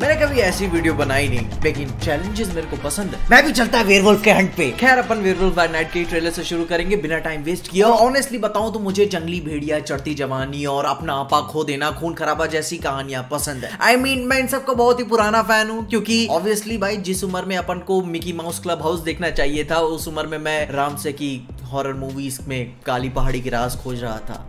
मैंने कभी ऐसी वीडियो बनाई नहीं लेकिन चैलेंजेस मेरे को पसंद है। मैं भी चलता है वेयरवुल्फ के हंट पे। खैर अपन वेयरवुल्फ बाय नाइट के ट्रेलर से शुरू करेंगे बिना टाइम वेस्ट किया और ऑनेस्टली बताऊँ तो मुझे जंगली भेड़िया चढ़ती जवानी और अपना आपा खो देना खून खराबा जैसी कहानियाँ पसंद है। आई I मीन mean, मैं इन सबका बहुत ही पुराना फ़ैन हूँ क्योंकि ऑब्वियसली भाई जिस उम्र में अपन को मिकी माउस क्लब हाउस देखना चाहिए था उस उम्र में मैं राम से की हॉरर मूवीज़ में काली पहाड़ी की राज खोज रहा था।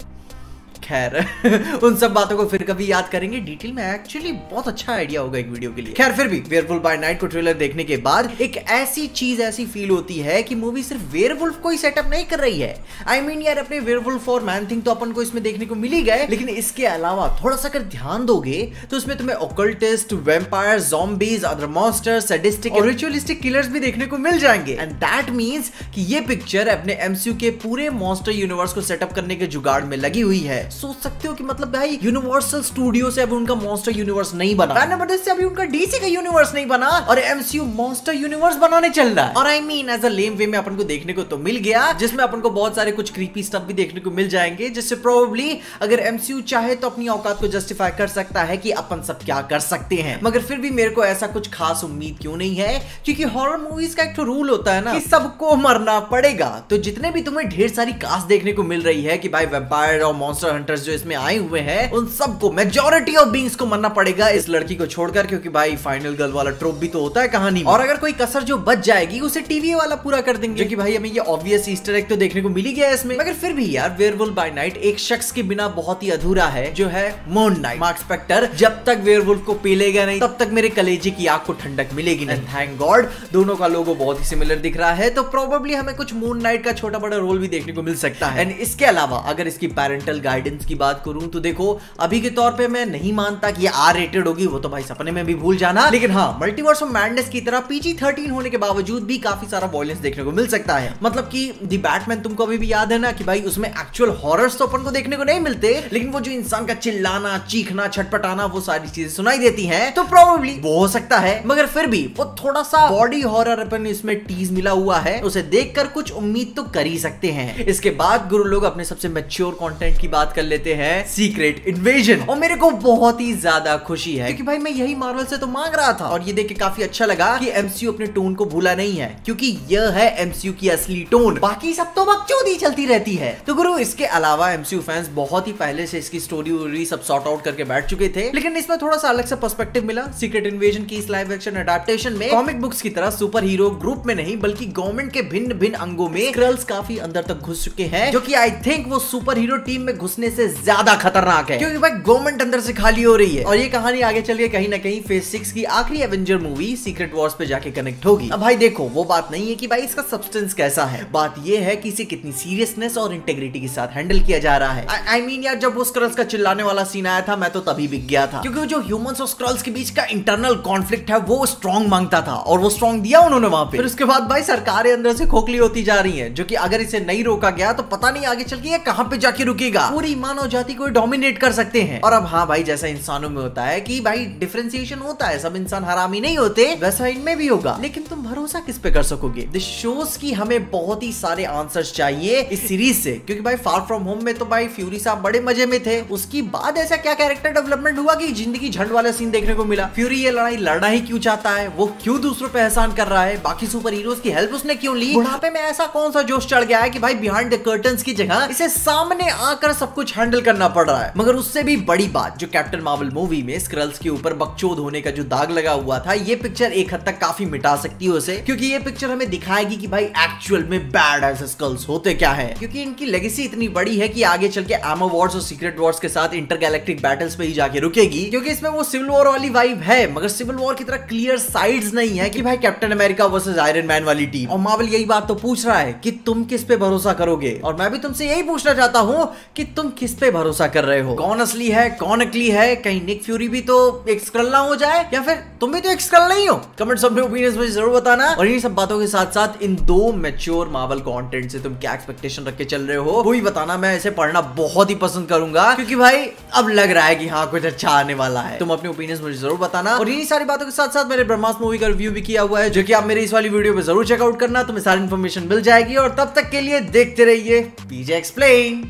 खैर उन सब बातों को फिर कभी याद करेंगे। डिटेल में एक्चुअली बहुत अच्छा आइडिया होगा एक वीडियो के लिए। खैर फिर भी वेयरवुल्फ बाय नाइट को ट्रेलर देखने के बाद एक ऐसी चीज़ ऐसी फील होती है कि मूवी सिर्फ़ वेयरवुल्फ को ही सेटअप नहीं कर रही है। आई I मीन mean, यार अपने वेयरवुल्फ और मैन थिंग तो अपन को इसमें देखने को मिल ही गए लेकिन इसके अलावा थोड़ा सा अगर ध्यान दोगे तो इसमें तुम्हें occultist vampire zombies other monster sadistic और रिचुअलिस्टिक किलर्स भी देखने को मिल जाएँगे। एंड दैट मींस कि ये पिक्चर अपने एमसीयू के पूरे मॉन्स्टर यूनिवर्स को सेटअप करने के जुगाड़ में लगी हुई है। सोच सकते हो कि मतलब भाई यूनिवर्सल स्टूडियो से अभी उनका मॉन्स्टर यूनिवर्स नहीं बना। नंबर से अभी उनका डीसी का यूनिवर्स नहीं बना और एमसीयू मॉन्स्टर यूनिवर्स बनाने चल रहा है। और आई मीन एज अ लेम वे में अपन को देखने को तो मिल गया जिसमें अपन को बहुत सारे कुछ क्रीपी स्टफ़ भी देखने को मिल जाएँगे जिससे प्रोबेबली अगर एमसीयू चाहे तो अपनी औकात को जस्टिफाई कर सकता है कि अपन सब क्या कर सकते हैं। मगर फिर भी मेरे को ऐसा कुछ खास उम्मीद क्यों नहीं है? क्योंकि हॉरर मूवीज़ का एक तो रूल होता है ना कि सबको मरना पड़ेगा। तो जितने भी तुम्हें ढेर सारी कास्ट देखने को मिल रही है कि भाई वेम्पायर और मॉन्स्टर हंटर्स जो इसमें आए हुए हैं, उन सबको मेजोरिटी ऑफ़ बींग्स को मरना पड़ेगा इस लड़की को छोड़कर, क्योंकि भाई फाइनल गर्ल वाला ट्रोप भी तो होता है कहानी और अगर कोई कसर जो बच जाएगी, उसे टीवी वाला पूरा कर देंगे। क्योंकि भाई हमें ये ऑब्वियस ईस्टर एग तो देखने को मिली गया इसमें। मगर फिर भी यार वेयरवुल्फ बाय नाइट एक शख्स के बिना बहुत ही अधूरा है, जो है मून नाइट मार्क स्पेक्टर जब तक वेयरवुल्फ को पीलेगा नहीं, तब तक मेरे कलेजे की आग को ठंडक मिलेगी नहीं। थैंक गॉड दोनों का लोगो बहुत ही सिमिलर दिख रहा है तो प्रोबेबली हमें कुछ मून नाइट का छोटा बड़ा रोल भी देखने को मिल सकता है। एंड इसके अलावा, अगर इसकी पेरेंटल गाइडेंस की बात करूँ तो देखो, अभी के तौर पे मैं नहीं मानता कि ये आर रेटेड होगी, वो तो भाई सपने में भी भूल जाना। लेकिन हाँ मल्टीवर्स ऑफ़ मैडनेस की तरह पीजी थर्टीन होने के बावजूद भी काफ़ी सारा वॉयलेंस देखने को मिल सकता है। मतलब कि दी बैटमैन तुमको अभी भी याद है ना कि भाई उसमें एक्चुअल हॉरर्स तो अपन को देखने को नहीं मिलते, लेकिन वो जो इंसान का चिल्लाना, चीखना, छटपटाना, वो सारी चीज़ें सुनाई देती है तो प्रोबेबली वो हो सकता है, मगर फिर भी वो थोड़ा सा बॉडी हॉरर अपन इसमें टीज मिला हुआ है, उसे देखकर कुछ उम्मीद तो कर ही सकते हैं। इसके बाद गुरु लोग अपने सबसे मेच्योर कंटेंट की बात कर लेते हैं सीक्रेट इन्वेजन और मेरे को बहुत ही ज़्यादा खुशी है। क्योंकि भाई मैं यही मार्वल से तो मांग रहा था। और ये देख के काफ़ी अच्छा लगा कि एमसीयू अपने टोन को भूला नहीं है क्योंकि यह है एमसीयू की असली टोन बाकी सब तो बकचोदी चलती रहती है। तो गुरु इसके अलावा एमसीयू फैंस बहुत ही पहले से इसकी स्टोरी वोरी सब सॉर्ट आउट करके बैठ चुके थे। लेकिन इसमें थोड़ा सा अलग सा पर्सपेक्टिव मिला। सीक्रेट इन्वेजन की इस लाइव एक्शन अडेप्टेशन में कॉमिक बुक्स की तरह सुपर हीरो ग्रुप में नहीं बल्कि गवर्नमेंट के भिन्न भिन्न अंगों में स्क्रल्स काफ़ी अंदर तक घुस चुके हैं जो कि आई थिंक वो सुपर हीरो टीम में घुसने से ज़्यादा खतरनाक है। क्योंकि भाई गवर्नमेंट अंदर से खाली हो रही है। और ये कहानी आगे चल के कहीं ना कहीं फ़ेज़ सिक्स की आखिरी एवेंजर मूवी सीक्रेट वॉर्स पे जाके कनेक्ट होगी। अब भाई देखो वो बात नहीं है कि भाई इसका सब्सटेंस कैसा है। बात ये है कि इसे कितनी सीरियसनेस और इंटेग्रिटी के साथ हैंडल किया जा रहा है। आई मीन यार जब वो स्क्रल्स का चिल्लाने वाला सीन आया था मैं तो तभी बिक गया था। क्योंकि जो ह्यूमंस और स्क्रल्स के बीच का इंटरनल कॉन्फ्लिक्ट है वो स्ट्रॉन्ग माँगता था और वो स्ट्रॉन्ग दिया उन्होंने वहाँ पे। फिर उसके बाद भाई सरकारें अंदर से खोखली होती जा रही है जो कि अगर इसे नहीं रोका गया तो पता नहीं आगे चल के ये कहाँ पे जाके रुकेगा। पूरी मानव जाति को डोमिनेट कर सकते हैं। और अब हाँ भाई, जैसा इंसानों में होता है कि भाई डिफ्रेंसिएशन होता है, सब इंसान हरामी नहीं होते, वैसा इनमें भी होगा। लेकिन तुम भरोसा किस पे कर सकोगे? दिस शोज़ की हमें बहुत ही सारे आंसर्स चाहिए इस सीरीज़ से। क्योंकि भाई फार फ्रॉम होम में तो भाई फ्यूरी साहब बड़े मज़े में थे। उसकी बाद ऐसा क्या कैरेक्टर डेवलपमेंट हुआ कि ज़िंदगी झंड वाला सीन देखने को मिला? फ्यूरी ये लड़ाई, लड़ना ही क्यों चाहता है? वो क्यों दूसरों पे एहसान कर रहा है? बाकी सुपर हीरोज की हेल्प उसने क्यों ली? बुढ़ापे में ऐसा कौन सा जोश चढ़ गया है कि भाई बिहाइंड द कर्टन की जगह इसे सामने आकर सब कुछ हैंडल करना पड़ रहा है। मगर उससे भी बड़ी बात, जो कैप्टन मार्वल मूवी में स्क्रल्स के ऊपर बकचोद होने का जो दाग लगा हुआ था, ये पिक्चर एक हद तक काफ़ी मिटा सकती है उसे, क्योंकि ये पिक्चर हमें दिखाएगी कि भाई एक्चुअल में बैड एज स्कल्स होते क्या है। क्योंकि इनकी लेगेसी इतनी बड़ी है कि आगे चल के एमो वॉर्स और सीक्रेट वॉर्स के साथ इंटरगैलेक्टिक बैटल्स पे ही जाके रुकेगी, क्योंकि इसमें वो सिविल वॉर वाली वाइब है, मगर सिविल वॉर की तरह क्लियर साइड्स नहीं है कि भाई Captain America versus Iron Man वाली टीम और मार्वल यही बात तो पूछ रहा है कि तुम किस पे भरोसा करोगे? और मैं भी तुमसे यही पूछना चाहता हूँ कि तुम किस पे भरोसा कर रहे हो? कौन असली है, कौन अकली है? कहीं निक फ्यूरी भी तो एक स्क्रल ना हो जाए? या फिर तुम भी तो एक स्क्रल नहीं हो? कमेंट में ओपिनियंस मुझे ज़रूर बताना। और इन सब बातों के साथ साथ इन दो मैच्योर मार्वल कंटेंट से तुम क्या एक्सपेक्टेशन रख के चल रहे हो, वो भी बताना। मैं इसे पढ़ना बहुत ही पसंद करूँगा। क्योंकि भाई, अब लग रहा है कि हाँ कुछ अच्छा आने वाला है। तुम अपने ओपिनियंस मुझे ज़रूर बताना। और इन्हीं सारी बातों के साथ साथ मैंने ब्रह्मास मूवी का रिव्यू भी किया हुआ है, जो कि आप मेरे इस वाली वीडियो में ज़रूर चेकआउट करना। तुम्हें सारी इन्फॉर्मेशन मिल जाएगी। और तब तक के लिए देखते रहिए। पीजे एक्सप्लेन